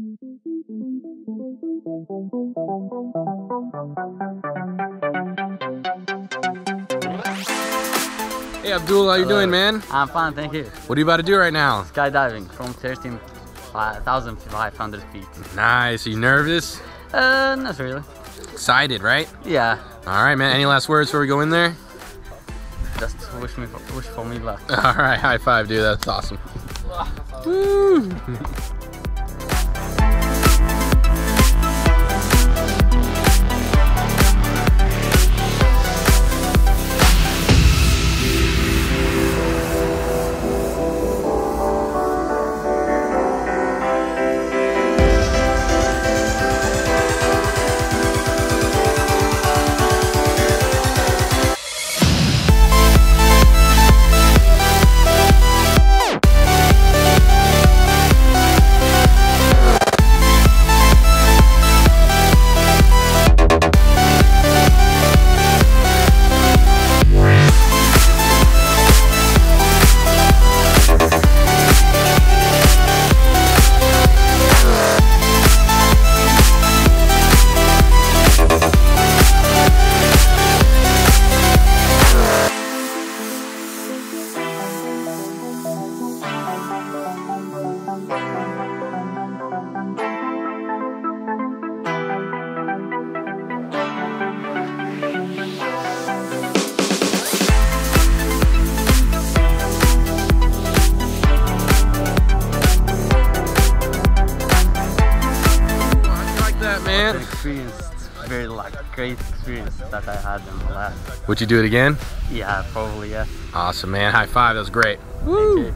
Hey Abdul, how you Hello. doing, man? I'm fine, thank you. What are you about to do right now? Skydiving from 13,500 feet. Nice. Are you nervous? Uh, not really. Excited, right? Yeah, All right, man. Any last words before we go in there? just wish me wish for me luck. All right, high five, dude. That's awesome. Woo. like? Experience, very like great experience that I had in the last. Would you do it again? Yeah, probably yeah. Awesome, man. High five. That was great. Thank you.